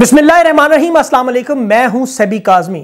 अस्सलाम वालेकुम मैं हूँ सेबी काजमी।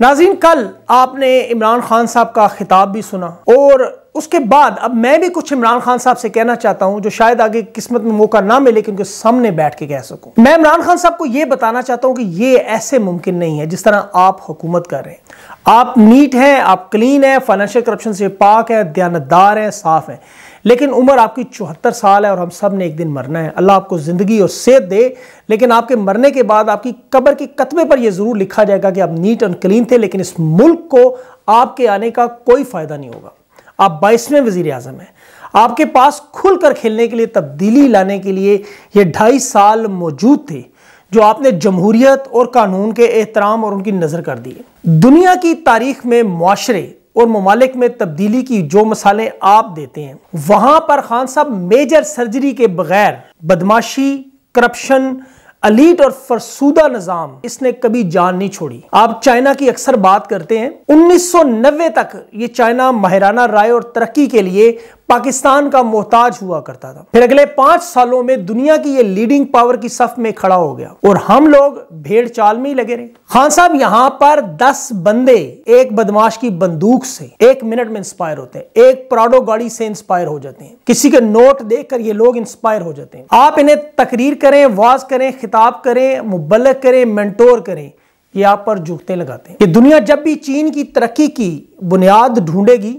नाजीन कल आपने इमरान खान साहब का खिताब भी सुना और उसके बाद अब मैं भी कुछ इमरान खान साहब से कहना चाहता हूँ, जो शायद आगे किस्मत में मौका ना मिले कि उनके सामने बैठ के कह सकूँ। मैं इमरान खान साहब को यह बताना चाहता हूँ कि ये ऐसे मुमकिन नहीं है जिस तरह आप हुकूमत कर रहे हैं। आप नीट हैं, आप क्लीन हैं, फाइनेंशियल करप्शन से पाक है, दयानतदार हैं, साफ़ हैं। लेकिन उम्र आपकी चौहत्तर साल है और हम सबने एक दिन मरना है। अल्लाह आपको ज़िंदगी और सेहत दे, लेकिन आपके मरने के बाद आपकी कब्र के कतबे पर यह ज़रूर लिखा जाएगा कि आप नीट एंड क्लीन थे, लेकिन इस मुल्क को आपके आने का कोई फ़ायदा नहीं होगा। आप बाईसवें वज़ीर अजम हैं। आपके पास खुलकर खेलने के लिए, तब्दीली लाने के लिए ये ढाई साल मौजूद थे, जो आपने जमहूरियत और कानून के एहतराम और उनकी नज़र कर दी। दुनिया की तारीख में मुआरे और ममालिक में तब्दीली की जो मसाले आप देते हैं। वहाँ पर खान साहब मेजर सर्जरी के बगैर बदमाशी करप्शन अलीट और फरसूदा निज़ाम इसने कभी जान नहीं छोड़ी। आप चाइना की अक्सर बात करते हैं 1990 तक ये चाइना महराना राय और तरक्की के लिए पाकिस्तान का मोहताज हुआ करता था। फिर अगले पाँच सालों में दुनिया की ये लीडिंग पावर की सफ में खड़ा हो गया और हम लोग भेड़ चाल में ही लगे रहे। खान साहब, यहाँ पर दस बंदे एक बदमाश की बंदूक से एक मिनट में इंस्पायर होते हैं। एक प्राडो गाड़ी से इंस्पायर हो जाते हैं। किसी के नोट देखकर ये लोग इंस्पायर हो जाते हैं। आप इन्हें तकरीर करें, वाज करें खिताब करें, मुबलक करें, मेंटोर करें, ये आप पर जुगते लगाते हैं। ये दुनिया जब भी चीन की तरक्की की बुनियाद ढूंढेगी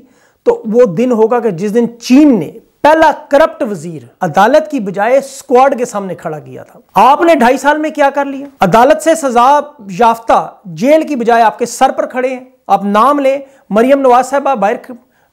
तो वो दिन होगा कि जिस दिन चीन ने पहला करप्ट वज़ीर अदालत की बजाय स्क्वाड के सामने खड़ा किया था। आपने ढाई साल में क्या कर लिया? अदालत से सजा याफ्ता जेल की बजाय आपके सर पर खड़े हैं। आप नाम लें, मरियम नवाज़ साहबा बाहर,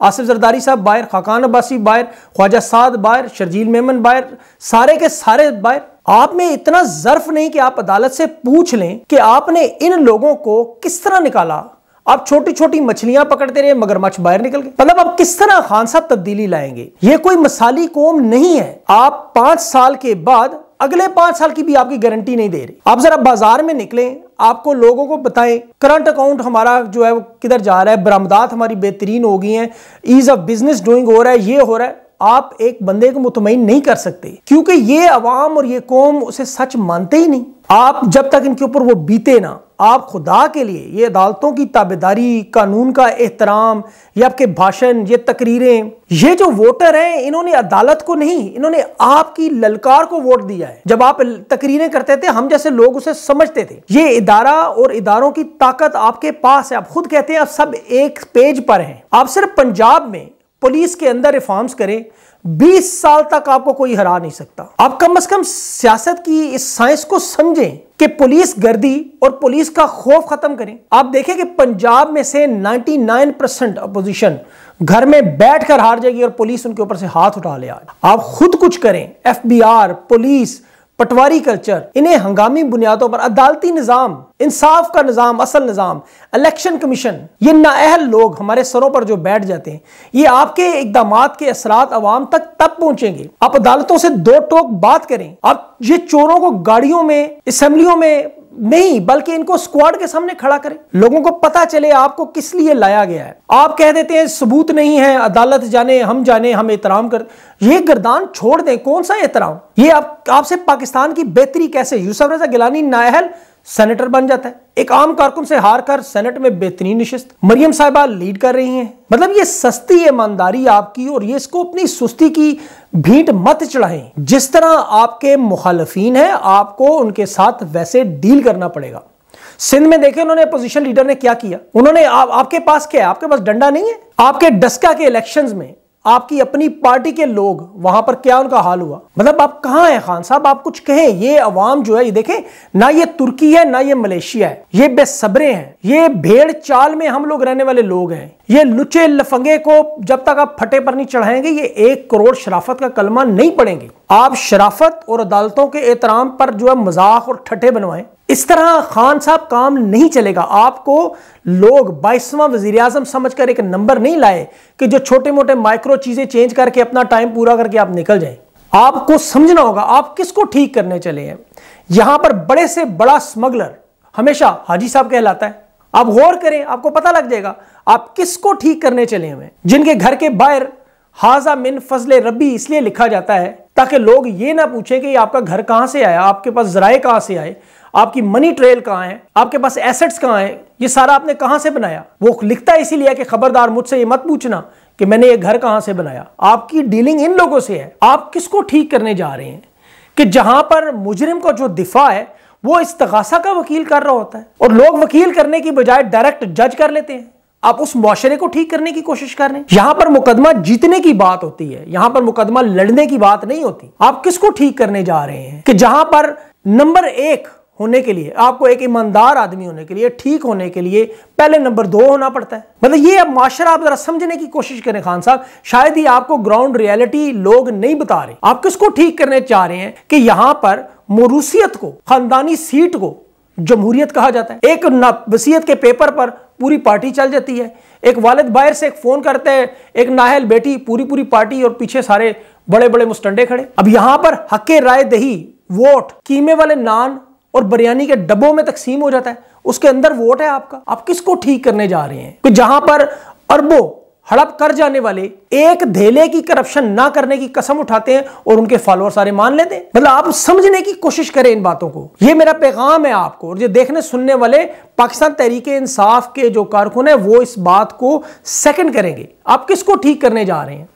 आसिफ जरदारी साहब बाहर, खाकान अब्बासी बाहर, ख्वाजा साद बाहर, शर्जील मेमन बाहर, सारे के सारे बाहर। आप में इतना जर्फ नहीं कि आप अदालत से पूछ लें कि आपने इन लोगों को किस तरह निकाला। आप छोटी छोटी मछलियाँ पकड़ते रहे मगरमच्छ बाहर निकल गए। मतलब आप किस तरह खान साहब तब्दीली लाएँगे? ये कोई मसाली कौम नहीं है। आप पाँच साल के बाद, अगले पाँच साल की भी आपकी गारंटी नहीं दे रही। आप जरा बाज़ार में निकले, आपको लोगों को बताएँ, करंट अकाउंट हमारा जो है वो किधर जा रहा है? बरामदात हमारी बेहतरीन हो गई है। ईज ऑफ़ बिज़नेस डूइंग हो रहा है, ये हो रहा है। आप एक बंदे को मुतमिन नहीं कर सकते, क्योंकि ये अवाम और ये कौम उसे सच मानते ही नहीं। आप जब तक इनके ऊपर वो बीते ना, आप खुदा के लिए ये अदालतों की ताबेदारी, कानून का एहतराम, ये आपके भाषण, ये तकरीरें, ये जो वोटर हैं, इन्होंने अदालत को नहीं, इन्होंने आपकी ललकार को वोट दिया है। जब आप तकरीरें करते थे, हम जैसे लोग उसे समझते थे। ये इदारा और इदारों की ताकत आपके पास है, आप खुद कहते हैं, आप सब एक पेज पर हैं। आप सिर्फ़ पंजाब में पुलिस के अंदर रिफॉर्म्स करें 20 साल तक आपको कोई हरा नहीं सकता। आप कम अज कम सियासत की इस साइंस को समझें कि पुलिस गर्दी और पुलिस का खौफ खत्म करें। आप देखें कि पंजाब में से 99 परसेंट अपोजिशन घर में बैठकर हार जाएगी और पुलिस उनके ऊपर से हाथ उठा ले आप खुद कुछ करें, एफबीआर, पुलिस पटवारी कल्चर, इन्हें हंगामी बुनियादों पर अदालती निज़ाम, इंसाफ का निज़ाम, असल निज़ाम, इलेक्शन कमीशन, ये नाअहल लोग हमारे सरों पर जो बैठ जाते हैं, ये आपके इकदाम के असरात अवाम तक तब पहुँचेंगे। आप अदालतों से दो टोक बात करें, आप ये चोरों को गाड़ियों में असम्बलियों में नहीं, बल्कि इनको स्क्वाड के सामने खड़ा करें। लोगों को पता चले आपको किस लिए लाया गया है। आप कह देते हैं, सबूत नहीं है, अदालत जाने, हम जाने, हम एहतराम कर। ये गर्दान छोड़ दें, कौन सा एहतराम? ये आप, आपसे पाकिस्तान की बेहतरी कैसे? यूसफ रजा गिलानी नाहल सेनेटर बन जाता है। एक आम कारकुन से हार कर सेनेट में बेहतरीन निशस्त मरियम साहिबा लीड कर रही हैं। मतलब ये सस्ती ईमानदारी आपकी और ये इसको अपनी सुस्ती की भीट मत चढ़ाएँ। जिस तरह आपके मुखालफीन है आपको उनके साथ वैसे डील करना पड़ेगा। सिंध में देखे उन्होंने अपोजिशन लीडर ने क्या किया? उन्होंने आ, आपके पास क्या है? आपके पास डंडा नहीं है। आपके डस्का के इलेक्शंस में आपकी अपनी पार्टी के लोग वहाँ पर क्या उनका हाल हुआ? मतलब आप कहाँ हैं खान साहब? आप कुछ कहें, ये अवाम जो है, ये देखें, ना ये तुर्की है, ना ये मलेशिया है। ये बेसब्रे हैं। ये भेड़ चाल में हम लोग रहने वाले लोग हैं। ये लुचे लफंगे को जब तक आप फटे पर नहीं चढ़ाएँगे, ये एक करोड़ शराफत का कलमा नहीं पड़ेंगे आप शराफत और अदालतों के एहतराम पर जो है मज़ाक और ठटे बनवाएँ। इस तरह खान साहब काम नहीं चलेगा। आपको लोग बाईसवां वज़ीर आज़म समझकर एक नंबर नहीं लाए कि जो छोटे मोटे माइक्रो चीज़ें चेंज करके अपना टाइम पूरा करके आप निकल जाएँ। आपको समझना होगा, आप किसको ठीक करने चले हैं। यहाँ पर बड़े से बड़ा स्मगलर हमेशा हाजी साहब कहलाता है। आप गौर करें, आपको पता लग जाएगा, आप किसको ठीक करने चले हुए जिनके घर के बाहर, हाजा मिन फजल रबी इसलिए लिखा जाता है, ताकि लोग ये ना पूछें कि आपका घर कहाँ से आया, आपके पास जराए कहाँ से आए, आपकी मनी ट्रेल कहाँ है, आपके पास एसेट्स कहाँ है, ये सारा आपने कहाँ से बनाया? वो लिखता इसीलिए कि खबरदार मुझसे ये मत पूछना कि मैंने ये घर कहाँ से बनाया। आपकी डीलिंग इन लोगों से है। आप किसको ठीक करने जा रहे हैं? कि जहाँ पर मुजरिम का जो दिफा है वो इस्तगासा का वकील कर रहा होता है और लोग वकील करने की बजाय डायरेक्ट जज कर लेते हैं। आप उस मुआशरे को ठीक करने की कोशिश कर रहे हैं। यहाँ पर मुकदमा जीतने की बात होती है। यहाँ पर मुकदमा लड़ने की बात नहीं होती। आप किसको ठीक करने जा रहे हैं कि जहाँ पर नंबर एक होने के लिए, आपको एक ईमानदार आदमी होने के लिए, ठीक होने के लिए पहले नंबर दो होना पड़ता है। मतलब ये अब माशरा आप जरा समझने की कोशिश करें खान साहब, शायद ही आपको ग्राउंड रियलिटी लोग नहीं बता रहे। आप किसको ठीक करने चाह रहे हैं कि यहाँ पर मोरूसियत को, खानदानी सीट को जमहूरियत कहा जाता है। एक वसीयत के पेपर पर पूरी पार्टी चल जाती है। एक वालिद बाहर से एक फ़ोन करते हैं, एक नाहल बेटी पूरी पूरी पार्टी और पीछे सारे बड़े बड़े मुस्टंडे खड़े। अब यहाँ पर हके राय दही, वोट, कीमे वाले नान और बिरयानी के डब्बों में तकसीम हो जाता है। उसके अंदर वोट है आपका। आप किसको ठीक करने जा रहे हैं? कि जहाँ पर अरबों हड़प कर जाने वाले एक धेले की करप्शन ना करने की कसम उठाते हैं और उनके फॉलोअर सारे मान लेते हैं। मतलब आप समझने की कोशिश करें इन बातों को। ये मेरा पैगाम है आपको। और जो देखने सुनने वाले पाकिस्तान तहरीके इंसाफ के जो कारकुन है, वो इस बात को सेकंड करेंगे। आप किसको ठीक करने जा रहे हैं?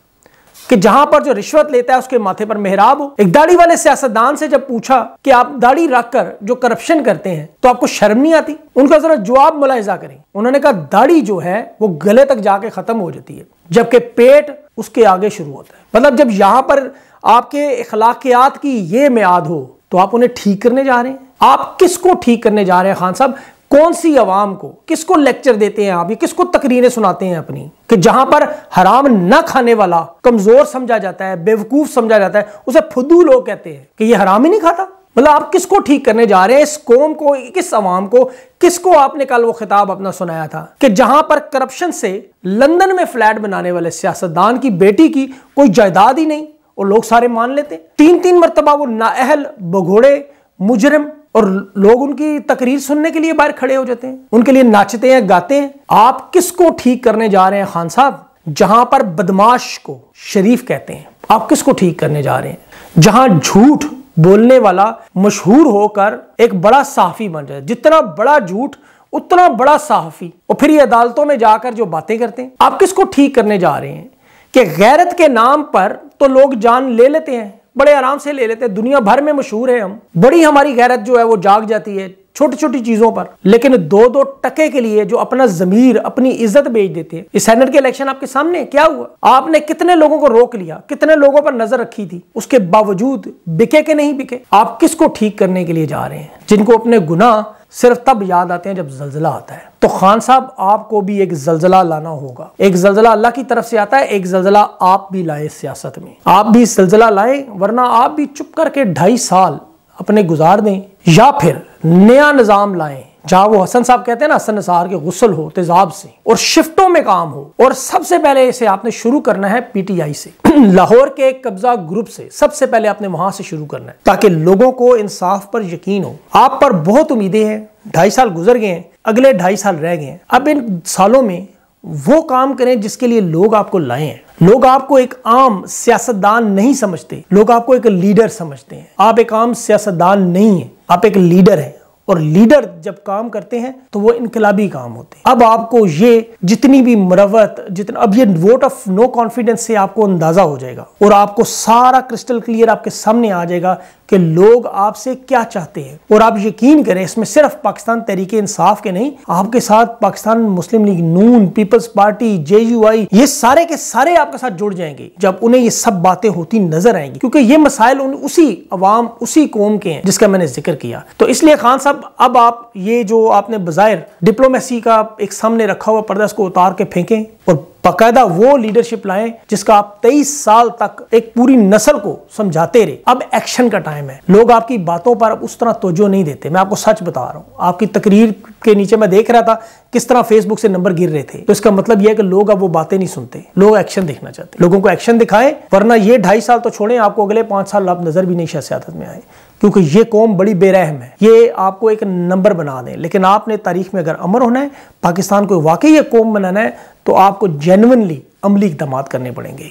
कि जहाँ पर जो रिश्वत लेता है उसके माथे पर मेहराब हो। एक दाढ़ी वाले सियासतदान से जब पूछा कि आप दाढ़ी रखकर जो करप्शन करते हैं तो आपको शर्म नहीं आती? उनका जरा जवाब मुलायजा करें। उन्होंने कहा, दाढ़ी जो है, वो गले तक जाके खत्म हो जाती है, जबकि पेट उसके आगे शुरू होता है। मतलब जब यहाँ पर आपके अखलाकियात की ये म्याद हो तो आप उन्हें ठीक करने जा रहे हैं। आप किसको ठीक करने जा रहे हैं, खान साहब? कौन सी आवाम को, किसको लेक्चर देते हैं आप? ये किसको तकरीरें सुनाते हैं अपनी? कि जहाँ पर हराम ना खाने वाला, कमज़ोर समझा जाता है, बेवकूफ़ समझा जाता है, उसे फुदू लोग कहते हैं कि ये हराम ही नहीं खाता। मतलब आप किसको ठीक करने जा रहे हैं? इस कौम को किस आवाम को, किसको आपने कल वो खिताब अपना सुनाया था? कि जहाँ पर करप्शन से लंदन में फ्लैट बनाने वाले सियासतदान की बेटी की कोई जायदाद ही नहीं, और लोग सारे मान लेते तीन तीन मरतबा वो नाअहल भगोड़े मुजरम और लोग उनकी तकरीर सुनने के लिए बाहर खड़े हो जाते हैं, उनके लिए नाचते हैं, गाते हैं। आप किसको ठीक करने जा रहे हैं, खान साहब? जहाँ पर बदमाश को शरीफ कहते हैं, आप किसको ठीक करने जा रहे हैं? जहाँ झूठ बोलने वाला मशहूर होकर एक बड़ा साफी बन जाए। जितना बड़ा झूठ, उतना बड़ा साहफी। और फिर ये अदालतों में जाकर जो बातें करते हैं, आप किसको ठीक करने जा रहे हैं? कि गैरत के नाम पर तो लोग जान ले लेते हैं। बड़े आराम से ले लेते हैं। दुनिया भर में मशहूर है हम। बड़ी हमारी गैरत जो है वो जाग जाती है। छोटी छोटी चीज़ों पर। लेकिन दो दो टके के लिए जो अपना जमीर, अपनी इज़्ज़त बेच देते हैं, इस सेनेट के इलेक्शन आपके सामने क्या हुआ? आपने कितने लोगों को रोक लिया? कितने लोगों पर नज़र रखी थी? उसके बावजूद बिके के नहीं बिके? आप किसको ठीक करने के लिए जा रहे हैं? जिनको अपने गुनाह सिर्फ़ तब याद आते हैं जब जलजिला आता है। तो खान साहब, आपको भी एक जलजिला लाना होगा। एक जलजिला अल्लाह की तरफ़ से आता है, एक जलजिला आप भी लाए सियासत में। आप भी जलजिला लाए, वरना आप भी चुप करके ढाई साल अपने गुजार दें, या फिर नया निज़ाम लाएँ। जहाँ वो हसन साहब कहते हैं ना, हसन नसार के गुसल हो, तेजाब से, और शिफ्टों में काम हो। और सबसे पहले इसे आपने शुरू करना है पीटीआई से। लाहौर के एक कब्जा ग्रुप से सबसे पहले आपने वहाँ से शुरू करना है, ताकि लोगों को इंसाफ पर यकीन हो। आप पर बहुत उम्मीदें हैं, ढाई साल गुजर गए हैं, अगले ढाई साल रह गए हैं। अब इन सालों में वो काम करें जिसके लिए लोग आपको लाए हैं। लोग आपको एक आम सियासतदान नहीं समझते। लोग आपको एक लीडर समझते हैं। आप एक आम सियासतदान नहीं है। आप एक लीडर हैं। और लीडर जब काम करते हैं तो वो इनकलाबी काम होते हैं। अब आपको ये जितनी भी मरवत, जितना, अब ये वोट ऑफ़ नो कॉन्फिडेंस से आपको अंदाज़ा हो जाएगा और आपको सारा क्रिस्टल क्लियर आपके सामने आ जाएगा कि लोग आपसे क्या चाहते हैं। और आप यकीन करें, इसमें सिर्फ़ पाकिस्तान तरीके इंसाफ के नहीं, आपके साथ पाकिस्तान मुस्लिम league, Noon, peoples Party, JUI, ये सारे के सारे आपके साथ जुड़ जाएँगे, जब उन्हें ये सब बातें होती नज़र आएँगी। क्योंकि ये मसाइल उन, उसी अवाम, उसी कौम के हैं जिसका मैंने ज़िक्र किया। तो इसलिए खान साहब अब आप ये जो आपने बाहिर डिप्लोमेसी का एक सामने रखा हुआ पर्दा को उतार के फेंकें और बाकायदा वो लीडरशिप लाए जिसका आप तेईस साल तक एक पूरी नस्ल को समझाते रहे। अब एक्शन का टाइम है। लोग आपकी बातों पर उस तरह तोजो नहीं देते। मैं आपको सच बता रहा हूँ। आपकी तकरीर के नीचे मैं देख रहा था किस तरह फेसबुक से नंबर गिर रहे थे। तो इसका मतलब यह है कि लोग अब वो बातें नहीं सुनते। लोग एक्शन देखना चाहते लोगों को एक्शन दिखाएँ, वरना ये ढाई साल तो छोड़े, आपको अगले पाँच साल आप नज़र भी नहीं सियासत में आए। क्योंकि ये कौम बड़ी बेरहम है। ये आपको एक नंबर बना दें। लेकिन आपने तारीख में अगर अमर होना है, पाकिस्तान को वाकई ये कौम बनाना है तो आपको जेनवनली अमली इकदाम करने पड़ेंगे।